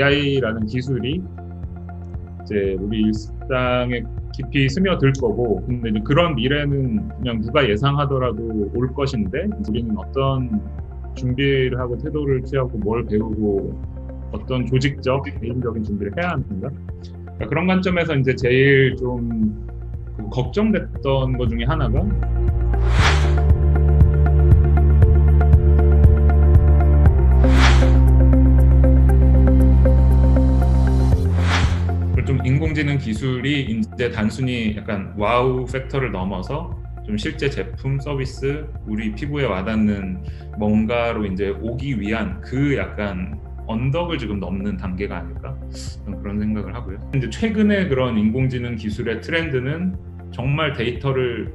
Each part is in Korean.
AI라는 기술이 이제 우리 일상에 깊이 스며들 거고 근데 이제 그런 미래는 그냥 누가 예상하더라도 올 것인데 우리는 어떤 준비를 하고 태도를 취하고 뭘 배우고 어떤 조직적 개인적인 준비를 해야 하는가? 그러니까 그런 관점에서 이제 제일 좀 걱정됐던 것 중에 하나가 인공지능 기술이 이제 단순히 약간 wow factor를 넘어서 좀 실제 제품 서비스 우리 피부에 와닿는 뭔가로 이제 오기 위한 그 약간 언덕을 지금 넘는 단계가 아닐까 그런 생각을 하고요. 이제 최근에 그런 인공지능 기술의 트렌드는 정말 데이터를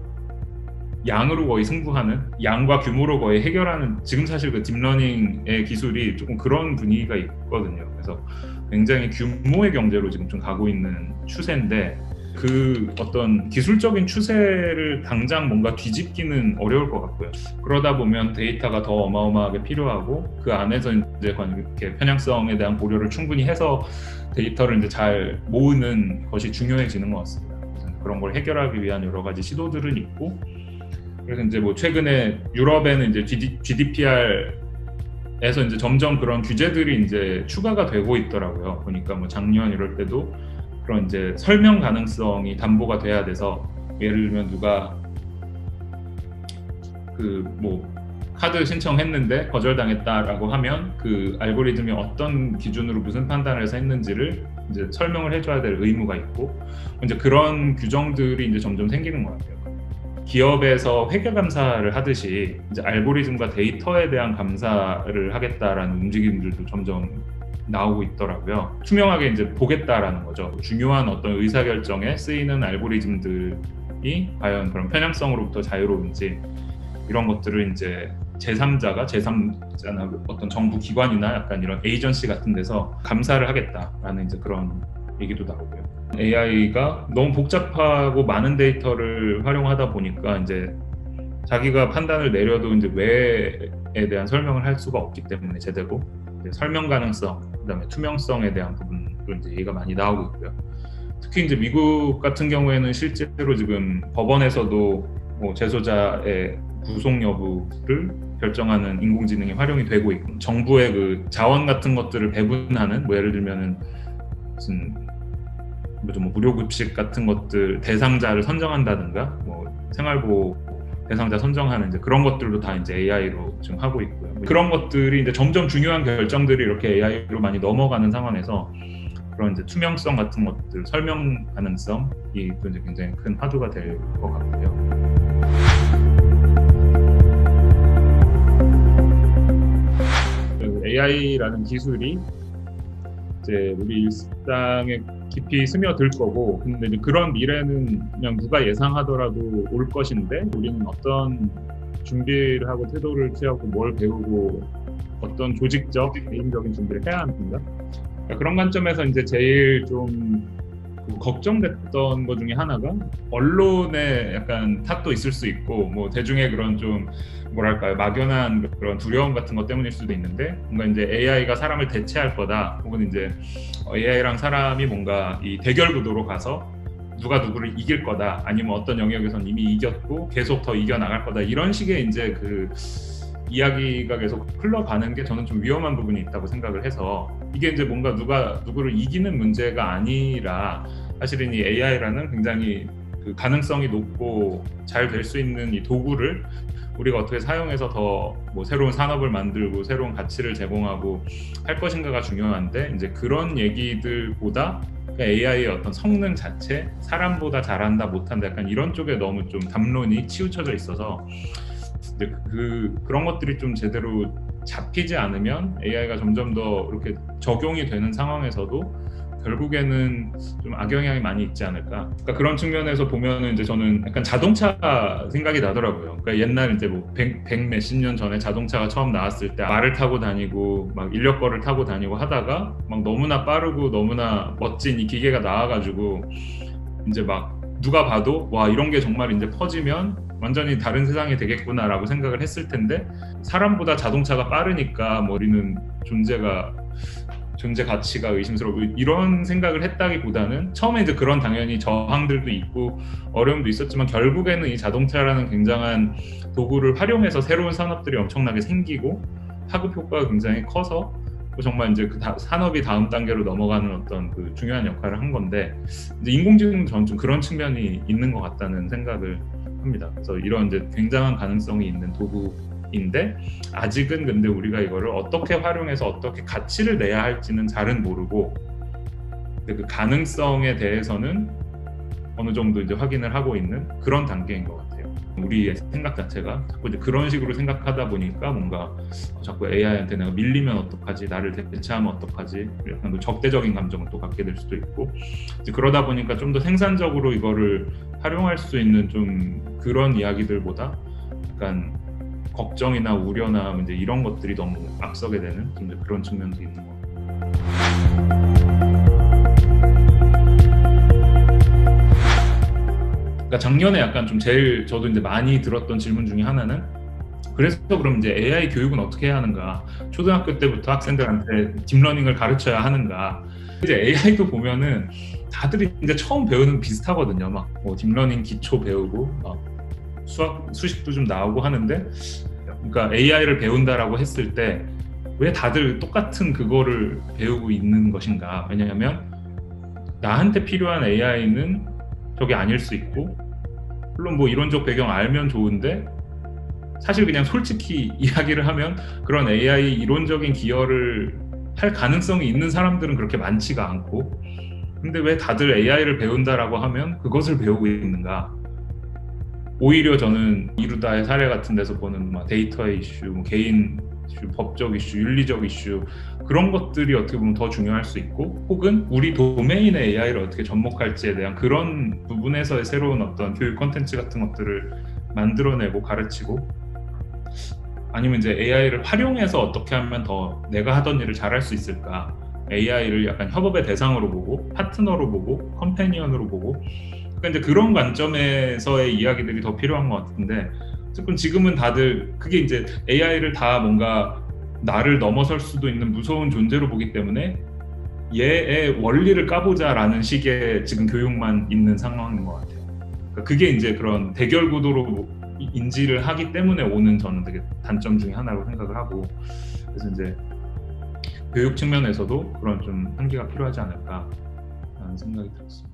양으로 거의 승부하는 양과 규모로 거의 해결하는 지금 사실 그 딥러닝의 기술이 조금 그런 분위기가 있거든요. 그래서 굉장히 규모의 경제로 지금 좀 가고 있는 추세인데 그 어떤 기술적인 추세를 당장 뭔가 뒤집기는 어려울 것 같고요. 그러다 보면 데이터가 더 어마어마하게 필요하고 그 안에서 이제 이렇게 편향성에 대한 고려를 충분히 해서 데이터를 이제 잘 모으는 것이 중요해지는 것 같습니다. 그런 걸 해결하기 위한 여러 가지 시도들은 있고 그래서 이제 뭐 최근에 유럽에는 이제 GDPR 에서 이제 점점 그런 규제들이 이제 추가가 되고 있더라고요. 그러니까 뭐 작년 이럴 때도 그런 이제 설명 가능성이 담보가 돼야 돼서 예를 들면 누가 그 뭐 카드 신청했는데 거절당했다라고 하면 그 알고리즘이 어떤 기준으로 무슨 판단을 해서 했는지를 이제 설명을 해줘야 될 의무가 있고 이제 그런 규정들이 이제 점점 생기는 것 같아요. 기업에서 회계 감사를 하듯이 이제 알고리즘과 데이터에 대한 감사를 하겠다라는 움직임들도 점점 나오고 있더라고요. 투명하게 이제 보겠다라는 거죠. 중요한 어떤 의사결정에 쓰이는 알고리즘들이 과연 그런 편향성으로부터 자유로운지 이런 것들을 이제 제3자가 제3자나 어떤 정부 기관이나 약간 이런 에이전시 같은 데서 감사를 하겠다라는 이제 그런 얘기도 나오고요. AI가 너무 복잡하고 많은 데이터를 활용하다 보니까 이제 자기가 판단을 내려도 이제 왜에 대한 설명을 할 수가 없기 때문에 제대로 설명 가능성, 그다음에 투명성에 대한 부분도 이제 얘기가 많이 나오고 있고요. 특히 이제 미국 같은 경우에는 실제로 지금 법원에서도 뭐 재소자의 구속 여부를 결정하는 인공지능이 활용이 되고 있고 정부의 그 자원 같은 것들을 배분하는 뭐 예를 들면은 무슨 뭐 무료 급식 같은 것들 대상자를 선정한다든가 뭐 생활보호 대상자 선정하는 이제 그런 것들도 다 이제 AI로 지금 하고 있고요. 그런 것들이 이제 점점 중요한 결정들이 이렇게 AI로 많이 넘어가는 상황에서 그런 이제 투명성 같은 것들, 설명 가능성이 또 이제 굉장히 큰 화두가 될 것 같고요. AI라는 그 기술이 이제 우리 일상에 깊이 스며들 거고 근데 이제 그런 미래는 그냥 누가 예상하더라도 올 것인데 우리는 어떤 준비를 하고 태도를 취하고 뭘 배우고 어떤 조직적 개인적인 준비를 해야 하는가 그러니까 그런 관점에서 이제 제일 좀 걱정됐던 것 중에 하나가 언론에 약간 탓도 있을 수 있고 뭐 대중의 그런 좀 뭐랄까요 막연한 그런 두려움 같은 것 때문일 수도 있는데 뭔가 이제 AI가 사람을 대체할 거다 혹은 이제 AI랑 사람이 뭔가 이 대결 구도로 가서 누가 누구를 이길 거다 아니면 어떤 영역에선 이미 이겼고 계속 더 이겨 나갈 거다 이런 식의 이제 그 이야기가 계속 흘러가는 게 저는 좀 위험한 부분이 있다고 생각을 해서 이게 이제 뭔가 누가 누구를 이기는 문제가 아니라 사실은 이 AI라는 굉장히 그 가능성이 높고 잘 될 수 있는 이 도구를 우리가 어떻게 사용해서 더 뭐 새로운 산업을 만들고 새로운 가치를 제공하고 할 것인가가 중요한데 이제 그런 얘기들보다 AI의 어떤 성능 자체 사람보다 잘한다 못한다 약간 이런 쪽에 너무 좀 담론이 치우쳐져 있어서 이제 그 그런 것들이 좀 제대로 잡히지 않으면 AI가 점점 더 이렇게 적용이 되는 상황에서도 결국에는 좀 악영향이 많이 있지 않을까. 그러니까 그런 측면에서 보면은 이제 저는 약간 자동차 생각이 나더라고요. 그러니까 옛날 이제 뭐 백, 백 몇십 년 전에 자동차가 처음 나왔을 때 말을 타고 다니고 막 인력거를 타고 다니고 하다가 막 너무나 빠르고 너무나 멋진 이 기계가 나와가지고 이제 막 누가 봐도 와 이런 게 정말 이제 퍼지면 완전히 다른 세상이 되겠구나라고 생각을 했을 텐데 사람보다 자동차가 빠르니까 뭐 우리는 존재가 존재 가치가 의심스럽고 이런 생각을 했다기보다는 처음에 이제 그런 당연히 저항들도 있고 어려움도 있었지만 결국에는 이 자동차라는 굉장한 도구를 활용해서 새로운 산업들이 엄청나게 생기고 파급 효과가 굉장히 커서 정말 이제 그 다, 산업이 다음 단계로 넘어가는 어떤 그 중요한 역할을 한 건데 이제 인공지능 저는 좀 그런 측면이 있는 것 같다는 생각을 합니다. 그래서 이런 이제 굉장한 가능성이 있는 도구인데 아직은 근데 우리가 이거를 어떻게 활용해서 어떻게 가치를 내야 할지는 잘은 모르고 그 가능성에 대해서는 어느 정도 이제 확인을 하고 있는 그런 단계인 것 같아요. 우리의 생각 자체가 자꾸 이제 그런 식으로 생각하다 보니까 뭔가 자꾸 AI한테 내가 밀리면 어떡하지 나를 대체하면 어떡하지 약간 그 적대적인 감정을 또 갖게 될 수도 있고 그러다 보니까 좀 더 생산적으로 이거를 활용할 수 있는 좀 그런 이야기들보다 약간 걱정이나 우려나 이제 이런 것들이 너무 앞서게 되는 좀 그런 측면도 있는 것. 그러니까 작년에 약간 좀 제일 저도 이제 많이 들었던 질문 중에 하나는 그래서 그럼 이제 AI 교육은 어떻게 해야 하는가? 초등학교 때부터 학생들한테 딥러닝을 가르쳐야 하는가? 이제 AI도 보면은 다들 이제 처음 배우는 비슷하거든요. 막 뭐 딥러닝 기초 배우고 막 수학 수식도 좀 나오고 하는데 그러니까 AI를 배운다라고 했을 때 왜 다들 똑같은 그거를 배우고 있는 것인가? 왜냐하면 나한테 필요한 AI는 저게 아닐 수 있고 물론 뭐 이론적 배경 알면 좋은데 사실 그냥 솔직히 이야기를 하면 그런 AI 이론적인 기여를 할 가능성이 있는 사람들은 그렇게 많지가 않고 근데 왜 다들 AI를 배운다라고 하면 그것을 배우고 있는가? 오히려 저는 이루다의 사례 같은 데서 보는 데이터의 이슈, 뭐 개인 이슈, 법적 이슈, 윤리적 이슈 그런 것들이 어떻게 보면 더 중요할 수 있고 혹은 우리 도메인의 AI를 어떻게 접목할지에 대한 그런 부분에서의 새로운 어떤 교육 컨텐츠 같은 것들을 만들어내고 가르치고 아니면 이제 AI를 활용해서 어떻게 하면 더 내가 하던 일을 잘할 수 있을까 AI를 약간 협업의 대상으로 보고 파트너로 보고 컴패니언으로 보고 그러니까 이제 그런 관점에서의 이야기들이 더 필요한 것 같은데 조금 지금은 다들 그게 이제 AI를 다 뭔가 나를 넘어설 수도 있는 무서운 존재로 보기 때문에 얘의 원리를 까보자라는 식의 지금 교육만 있는 상황인 것 같아요. 그러니까 그게 이제 그런 대결 구도로 인지를 하기 때문에 오는 저는 되게 단점 중에 하나로 생각을 하고 그래서 이제 교육 측면에서도 그런 좀 한계가 필요하지 않을까 라는 생각이 들었습니다.